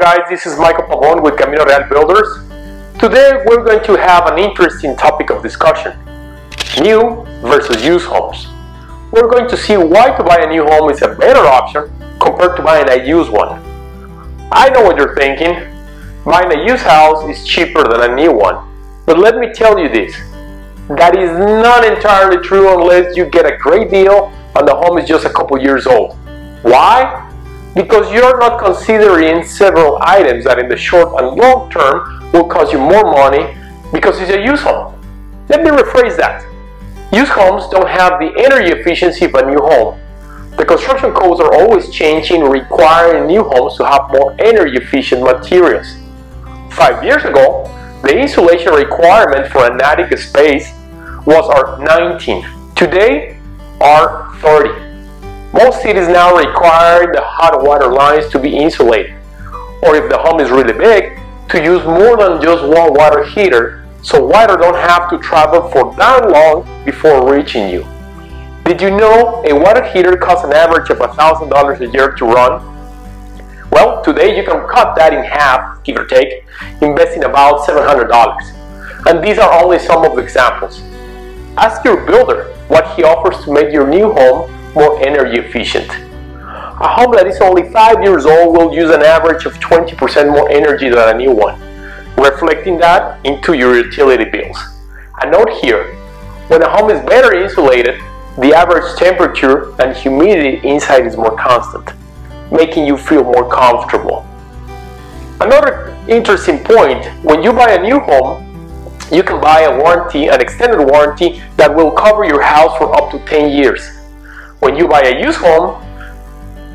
guys, this is Michael Pavon with Camino Real Builders. Today we're going to have an interesting topic of discussion. New versus used homes. We're going to see why to buy a new home is a better option compared to buying a used one. I know what you're thinking. Buying a used house is cheaper than a new one. But let me tell you this. That is not entirely true unless you get a great deal and the home is just a couple years old. Why? Because you're not considering several items that in the short and long term will cost you more money because it's a used home. Let me rephrase that. Used homes don't have the energy efficiency of a new home. The construction codes are always changing, requiring new homes to have more energy efficient materials. Five years ago, the insulation requirement for an attic space was R19. Today, R30. Most cities now require the hot water lines to be insulated, or if the home is really big, to use more than just one water heater so water don't have to travel for that long before reaching you. Did you know a water heater costs an average of $1,000 a year to run? Well, today you can cut that in half, give or take, investing about $700. And these are only some of the examples. Ask your builder what he offers to make your new home more energy efficient. A home that is only 5 years old will use an average of 20% more energy than a new one, reflecting that into your utility bills. A note here, when a home is better insulated, the average temperature and humidity inside is more constant, making you feel more comfortable. Another interesting point, when you buy a new home, you can buy a warranty, an extended warranty that will cover your house for up to 10 years. When you buy a used home,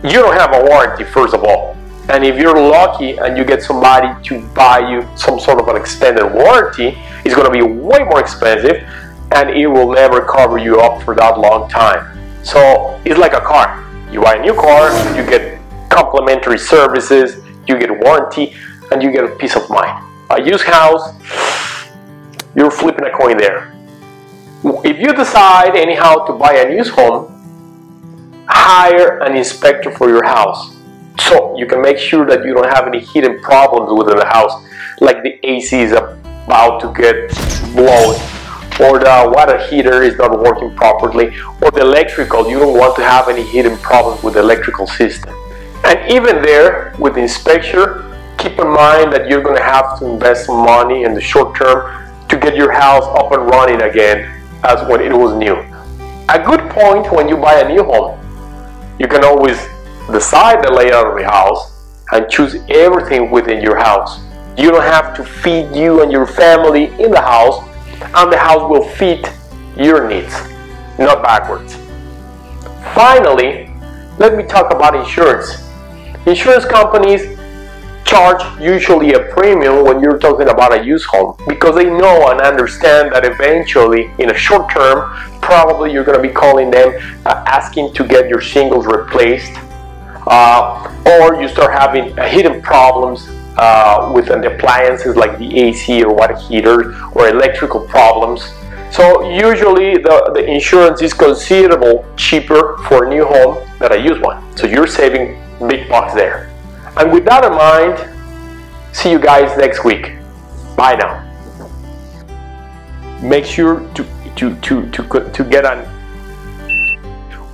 you don't have a warranty first of all. And if you're lucky and you get somebody to buy you some sort of an extended warranty, it's going to be way more expensive and it will never cover you up for that long time. So it's like a car. You buy a new car, you get complimentary services, you get warranty, and you get a peace of mind. A used house, you're flipping a coin there. If you decide anyhow to buy a used home, hire an inspector for your house. So you can make sure that you don't have any hidden problems within the house, like the AC is about to get blown, or the water heater is not working properly, or the electrical, you don't want to have any hidden problems with the electrical system. And even there, with the inspector keep in mind that you're going to have to invest money in the short term to get your house up and running again as when it was new. A good point when you buy a new home, you can always decide the layout of the house and choose everything within your house. You don't have to feed you and your family in the house and the house will fit your needs, not backwards. Finally, let me talk about insurance. Insurance companies charge usually a premium when you're talking about a used home because they know and understand that eventually in a short term probably you're going to be calling them uh, asking to get your shingles replaced uh, or you start having uh, hidden problems uh, with the appliances like the AC or water heater or electrical problems. So usually the, the insurance is considerable cheaper for a new home than a used one. So you're saving big bucks there and with that in mind, see you guys next week. Bye now. Make sure to, to, to, to, to get an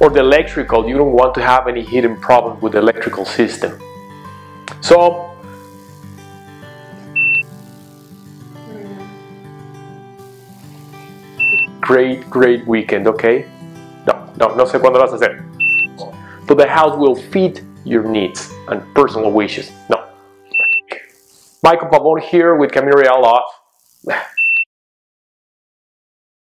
or the electrical, you don't want to have any hidden problems with the electrical system. So, great, great weekend, okay? No, no, no sé cuándo vas a hacer. But the house will fit your needs and personal wishes. No. Michael Pavon here with Camino Real Off.